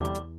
you.